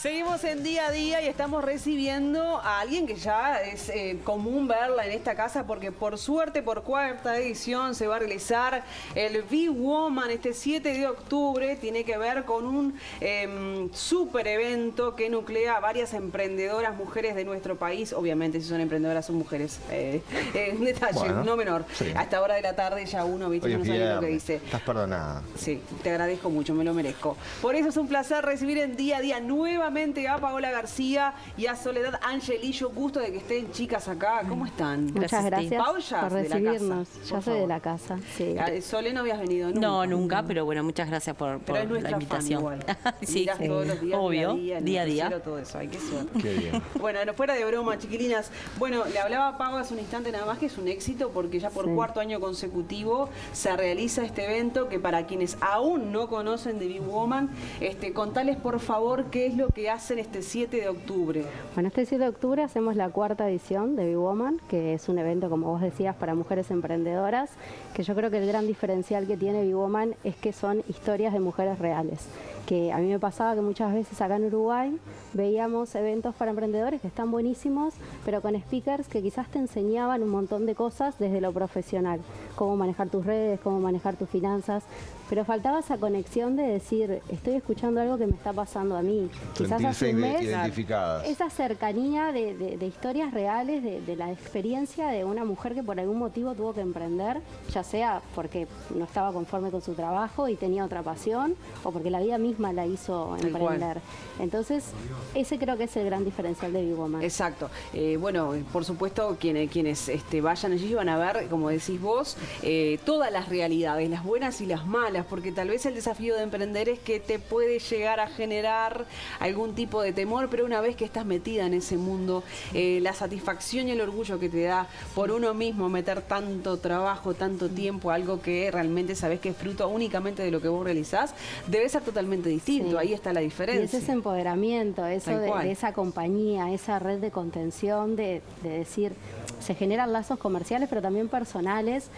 Seguimos en día a día y estamos recibiendo a alguien que ya es eh, común verla en esta casa porque por suerte por cuarta edición se va a realizar el V-Woman este 7 de octubre. Tiene que ver con un em, super evento que nuclea a varias emprendedoras mujeres de nuestro país. Obviamente si son emprendedoras son mujeres. Eh, eh, un detalle, no menor. A esta hora de la tarde ya uno, ¿viste? no sabe lo que dice. Estás perdonada. Sí, te agradezco mucho, me lo merezco. Por eso es un placer recibir en día a día nuevamente a Paola García y a Soledad Angelillo. Gusto de que estén chicas acá. ¿Cómo están? Muchas gracias, por recibirnos. ya soy de la casa. Sí. Sole no habías venido nunca. No, nunca, pero bueno, muchas gracias por, por la invitación. sí, sí, todos los días, obvio, día a día. Día, Todo eso, qué suerte. Qué bien. Bueno, fuera de broma, chiquilinas. Bueno, le hablaba a Pau hace un instante nada más que es un éxito porque ya por cuarto año consecutivo se realiza este evento que para quienes aún no conocen de Big Woman, este, contales por favor qué es lo que hacen este 7 de octubre. Bueno, este 7 de octubre hacemos la cuarta edición de Big Woman, que es un evento, como vos decías, para mujeres emprendedoras, que yo creo que el gran diferencial que tiene Big Woman es que son historias de mujeres reales que a mí me pasaba que muchas veces acá en Uruguay veíamos eventos para emprendedores que están buenísimos, pero con speakers que quizás te enseñaban un montón de cosas desde lo profesional, cómo manejar tus redes, cómo manejar tus finanzas, pero faltaba esa conexión de decir, estoy escuchando algo que me está pasando a mí. Quizás hace un mes, esa cercanía de, historias reales, de, la experiencia de una mujer que por algún motivo tuvo que emprender, ya sea porque no estaba conforme con su trabajo y tenía otra pasión, o porque la vida misma la hizo emprender. Entonces, ese creo que es el gran diferencial de Big Woman. Exacto. Eh, bueno, por supuesto, quienes, quienes este, vayan allí van a ver, como decís vos, eh, todas las realidades, las buenas y las malas porque tal vez el desafío de emprender es que te puede llegar a generar algún tipo de temor, pero una vez que estás metida en ese mundo, eh, la satisfacción y el orgullo que te da por uno mismo meter tanto trabajo, tanto tiempo, algo que realmente sabes que es fruto únicamente de lo que vos realizás, debe ser totalmente distinto. Ahí está la diferencia. Y es ese empoderamiento, eso de, esa compañía, esa red de contención, de, de decir, se generan lazos comerciales, pero también personales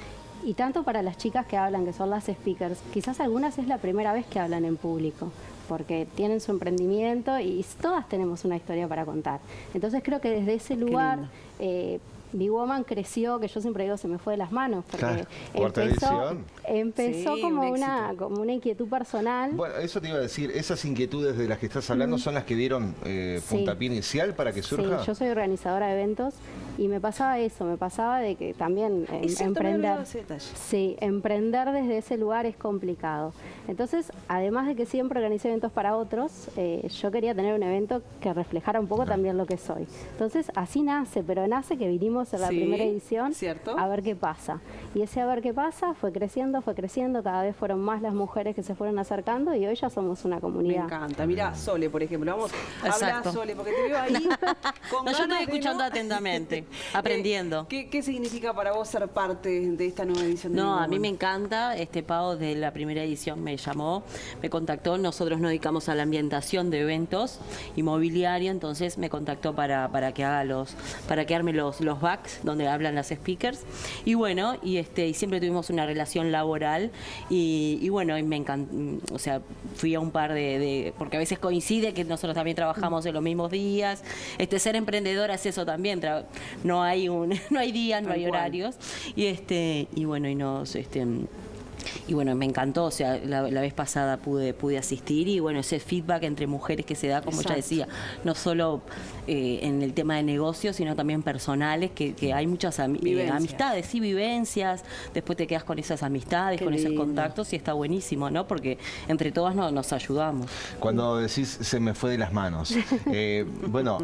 y tanto para las chicas que hablan, que son las speakers, quizás algunas es la primera vez que hablan en público, porque tienen su emprendimiento y todas tenemos una historia para contar. Entonces creo que desde ese lugar Big Woman creció, que yo siempre digo, se me fue de las manos, porque empezó, empezó como, una, como una inquietud personal. Bueno, eso te iba a decir, esas inquietudes de las que estás hablando son las que dieron eh, puntapié inicial para que surja. Sí, yo soy organizadora de eventos y me pasaba eso, me pasaba de que también emprender, sí, emprender desde ese lugar es complicado. Entonces, además de que siempre organicé eventos para otros, eh, yo quería tener un evento que reflejara un poco también lo que soy. Entonces, así nace, pero nace que vinimos en la primera edición a ver qué pasa. Y ese a ver qué pasa fue creciendo, fue creciendo, cada vez fueron más las mujeres que se fueron acercando y hoy ya somos una comunidad. Me encanta. Mira, Sole, por ejemplo, vamos a hablar Sole, porque te veo ahí con no, Yo estoy escuchando atentamente, aprendiendo. Eh, ¿qué, significa para vos ser parte de esta nueva edición? No, a mí me encanta. Este Pau de la primera edición me llamó, me contactó. Nosotros nos dedicamos a la ambientación de eventos inmobiliario, entonces me contactó para, para que haga los, para que arme los, los donde hablan las speakers. Y bueno, y este y siempre tuvimos una relación laboral y, bueno, y me encantó, o sea, fui a un par de, porque a veces coincide que nosotros también trabajamos en los mismos días. Este ser emprendedora es eso también, no hay un no hay días, no hay horarios. Y este y bueno, y nos este y bueno, me encantó, o sea, la, vez pasada pude, pude asistir y bueno, ese feedback entre mujeres que se da, como ya decía, no solo eh, en el tema de negocios, sino también personales, que, hay muchas eh, amistades y vivencias, después te quedas con esas amistades, con esos contactos y está buenísimo, ¿no? Porque entre todas nos ayudamos. Cuando decís se me fue de las manos, eh, bueno,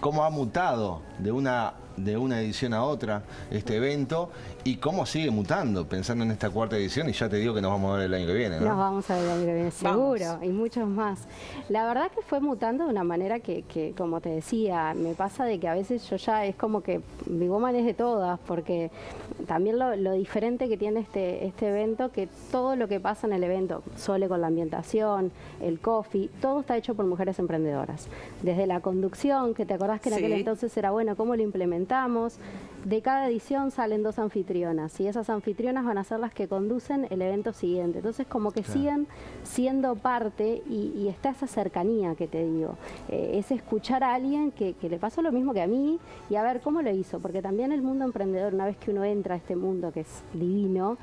¿cómo ha mutado de una de una edición a otra este evento y cómo sigue mutando pensando en esta cuarta edición y ya te digo que nos vamos a ver el año que viene. Nos vamos a ver el año que viene, seguro, y muchos más. La verdad que fue mutando de una manera que, que, como te decía, me pasa de que a veces yo ya es como que mi woman es de todas, porque también lo, lo, diferente que tiene este, este evento, que todo lo que pasa en el evento, Sole con la ambientación, el coffee, todo está hecho por mujeres emprendedoras. Desde la conducción, que te acordás que en aquel entonces era bueno, cómo lo implementamos implementamos. De cada edición salen dos anfitrionas y esas anfitrionas van a ser las que conducen el evento siguiente. Entonces como que siguen siendo parte y, está esa cercanía que te digo. Eh, es escuchar a alguien que, le pasó lo mismo que a mí y a ver cómo lo hizo. Porque también el mundo emprendedor, una vez que uno entra a este mundo que es divino,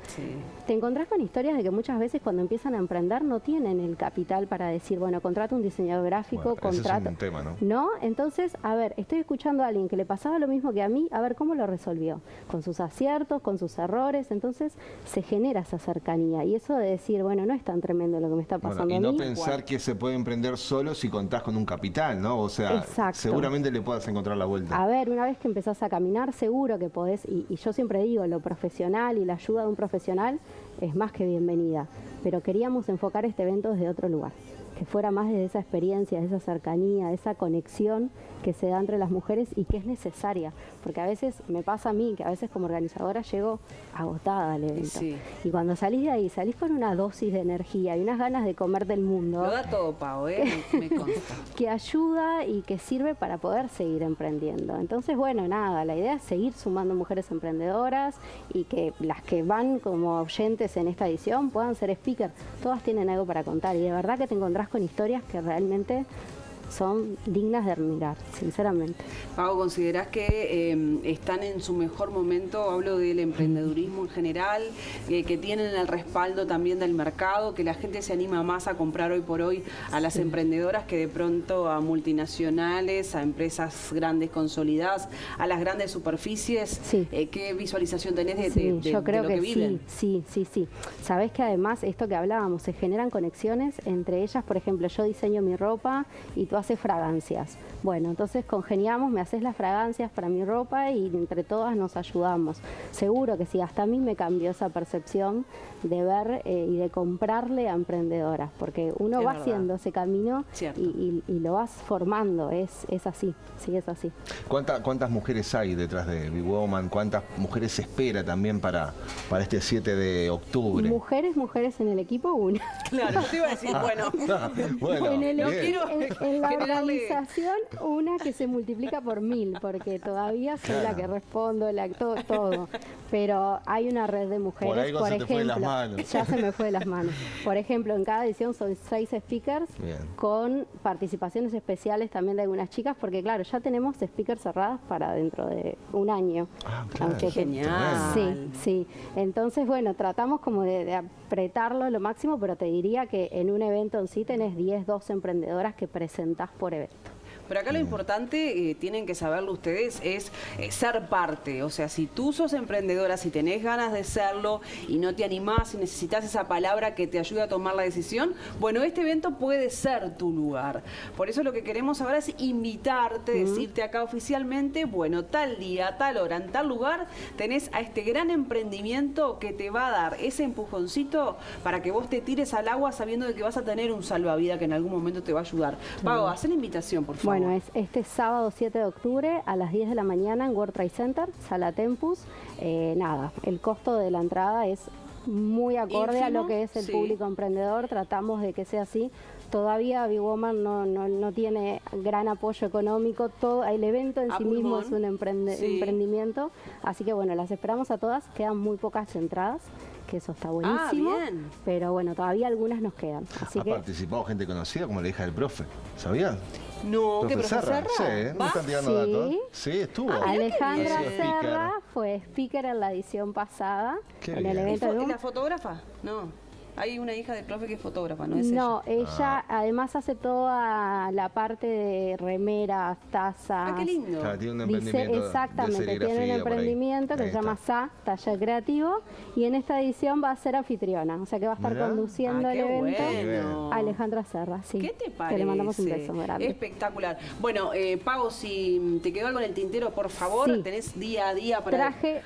te encontrás con historias de que muchas veces cuando empiezan a emprender no tienen el capital para decir, bueno, contrato un diseñador gráfico, contrato... ¿no? ¿no? Entonces, a ver, estoy escuchando a alguien que le pasaba lo mismo que a mí, a ver cómo lo resolvió, con sus aciertos, con sus errores, entonces se genera esa cercanía y eso de decir, bueno, no es tan tremendo lo que me está pasando y no pensar que se puede emprender solo si contás con un capital, ¿no? O sea, seguramente le puedas encontrar la vuelta. A ver, una vez que empezás a caminar, seguro que podés, y, y yo siempre digo, lo profesional y la ayuda de un profesional es más que bienvenida, pero queríamos enfocar este evento desde otro lugar que fuera más de esa experiencia, de esa cercanía, de esa conexión que se da entre las mujeres y que es necesaria, porque a veces me pasa a mí que a veces como organizadora llego agotada al evento. Y cuando salís de ahí, salís con una dosis de energía y unas ganas de comer del mundo. Lo da todo, Pau, ¿eh? me consta. que ayuda y que sirve para poder seguir emprendiendo. Entonces, bueno, nada, la idea es seguir sumando mujeres emprendedoras y que las que van como oyentes en esta edición puedan ser speakers. Todas tienen algo para contar y de verdad que te encontrás con historias que realmente son dignas de admirar, sinceramente. Pau, ¿considerás que em, están en su mejor momento? Hablo del emprendedurismo en general, eh, que tienen el respaldo también del mercado, que la gente se anima más a comprar hoy por hoy a las emprendedoras que de pronto a multinacionales, a empresas grandes consolidadas, a las grandes superficies. Eh, ¿Qué visualización tenés de, yo creo lo que, viven? Sí, sí, sí. Sabés que además esto que hablábamos, se generan conexiones entre ellas, por ejemplo, yo diseño mi ropa y tú hace fragancias. Bueno, entonces congeniamos, me haces las fragancias para mi ropa y entre todas nos ayudamos. Seguro que sí, hasta a mí me cambió esa percepción de ver eh, y de comprarle a emprendedoras, porque uno va haciendo ese camino y, lo vas formando, es, es así, sí, es así. ¿Cuántas mujeres hay detrás de Big Woman? ¿Cuántas mujeres se espera también para, para este 7 de octubre? Mujeres, mujeres en el equipo, una. Claro, te iba a decir, bueno, bueno en, el, en, la organización, una que se multiplica por mil, porque todavía soy la que respondo, la, todo, todo. Pero hay una red de mujeres, por, ejemplo. Ya se me fue de las manos. Por ejemplo, en cada edición son seis speakers con participaciones especiales también de algunas chicas, porque claro, ya tenemos speakers cerradas para dentro de un año. Ah, Genial. Sí, sí. Entonces, bueno, tratamos como de, apretarlo lo máximo, pero te diría que en un evento en sí tenés 10, 12 emprendedoras que por evento. Pero acá lo importante, eh, tienen que saberlo ustedes, es eh, ser parte. O sea, si tú sos emprendedora, si tenés ganas de serlo y no te animás y necesitas esa palabra que te ayude a tomar la decisión, bueno, este evento puede ser tu lugar. Por eso lo que queremos ahora es invitarte, decirte acá oficialmente, bueno, tal día, tal hora, en tal lugar, tenés a este gran emprendimiento que te va a dar ese empujoncito para que vos te tires al agua sabiendo de que vas a tener un salvavidas que en algún momento te va a ayudar. Pau, haz la invitación, por favor. Bueno, es este sábado 7 de octubre a las 10 de la mañana en World Trade Center, Sala Tempus. Eh, nada, el costo de la entrada es muy acorde a lo que es el público emprendedor, tratamos de que sea así. Todavía Big Woman no, no, tiene gran apoyo económico, todo el evento en sí mismo es un emprendimiento, así que bueno, las esperamos a todas, quedan muy pocas entradas que eso está ah, buenísimo. Pero bueno, todavía algunas nos quedan. ha participado gente conocida como la hija del profe, ¿sabías? No, ¿qué profesor Serra? Sí, ¿me están tirando sí. datos? Sí, estuvo. Ah, Alejandra Serra fue speaker en la edición pasada, en el evento ¿Y la fotógrafa? No. Hay una hija de profe que es fotógrafa, ¿no es No, ella, ah. además hace toda la parte de remeras, tazas. Ah, qué lindo. tiene un emprendimiento exactamente, tiene un emprendimiento que se llama SA, Taller Creativo, y en esta edición va a ser anfitriona, o sea que va a estar conduciendo ah, el evento Alejandra Serra, sí. ¿Qué te parece? Que le mandamos un beso grande. Espectacular. Bueno, eh, Pau, si te quedó algo en el tintero, por favor, tenés día a día para... Traje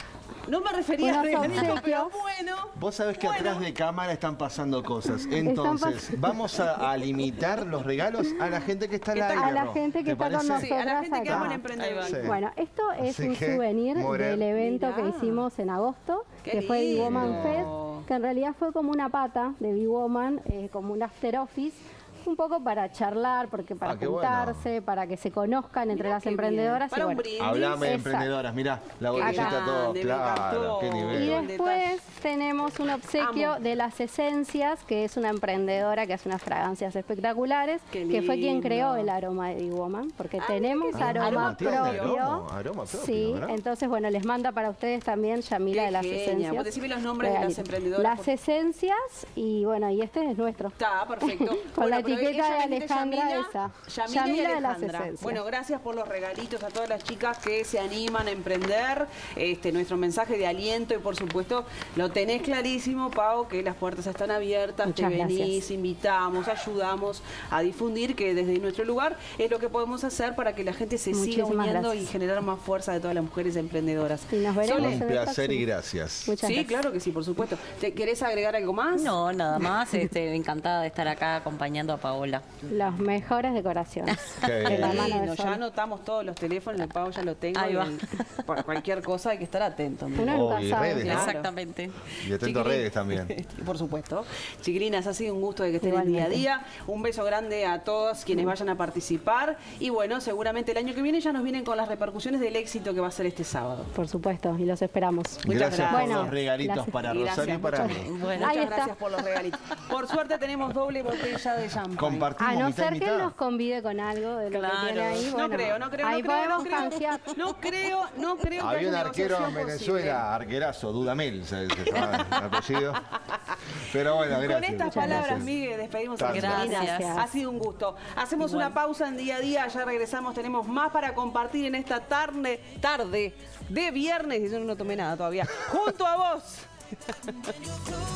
no me refería a regalito, pero bueno. Vos sabés que atrás de cámara están pasando cosas. Entonces, vamos a, limitar los regalos a la gente que está al aire. A la gente que está con nosotros. Sí, a la gente que ama el Bueno, esto es un souvenir del evento que hicimos en agosto, que fue Big Woman Fest, que en realidad fue como una pata de Big Woman, eh, como un after office un poco para charlar, porque para Ah, juntarse, para que se conozcan entre Mirá las emprendedoras. Para y un bueno. brindis. Hablame de emprendedoras, mirá, la bolsita todo, claro, qué Y nivel. después tenemos un obsequio Amo. de las esencias, que es una emprendedora que hace unas fragancias espectaculares, que fue quien creó el aroma de Woman, porque Ah, tenemos aroma, tiene propio. aroma, aroma propio, sí, ¿verdad? entonces bueno, les manda para ustedes también Yamila Qué de las genia. esencias. Vos decime los nombres de las emprendedoras, Las por- esencias y bueno, y este es nuestro. Está, perfecto. Con la pero etiqueta de Alejandra Yamila, esa. Yamila, y Yamila de las Alejandra. esencias. Bueno, gracias por los regalitos a todas las chicas que se animan a emprender. Este, nuestro mensaje de aliento y por supuesto lo tenés clarísimo, Pau, que las puertas están abiertas, Muchas te venís, gracias. invitamos, ayudamos a difundir que desde nuestro lugar es lo que podemos hacer para que la gente se siga uniendo gracias. y generar más fuerza de todas las mujeres emprendedoras. Y nos veremos Un placer y gracias. Muchas sí, gracias. claro que sí, por supuesto. ¿Te querés agregar algo más? No, nada más. Este, encantada de estar acá acompañando a Paola. Los mejores decoraciones. Qué De la bien. mano de Lindo, ya anotamos todos los teléfonos, el Pau ya lo tengo. Ahí va. por cualquier cosa hay que estar atento. Oh, y redes. Exactamente. Y atento a redes también. Por supuesto. Chiquilinas, ha sido un gusto de que estén el día a día. Un beso grande a todos quienes vayan a participar. Y bueno, seguramente el año que viene ya nos vienen con las repercusiones del éxito que va a ser este sábado. Por supuesto, y los esperamos. Muchas gracias por gracias. los regalitos Gracias. para Rosario y para muchas- mí. Bueno, muchas gracias por los regalitos. Por suerte tenemos doble botella de champán. Compartimos A no mitad y ser que mitad. nos convide con algo de lo Claro. que tiene ahí. No bueno, creo, no creo, Ahí no creo, no podemos creo. canjear. No creo, no creo que Había un haya arquero en negociación Venezuela, arquerazo, Dudamel, se, se llama el apellido. Pero bueno, gracias. Con estas muchas palabras, gracias. Miguel, despedimos a Gracias. Gracias. Ha sido un gusto. Hacemos Igual. una pausa en día a día, ya regresamos, tenemos más para compartir en esta tarde, tarde de viernes, y yo no tomé nada todavía, junto a vos.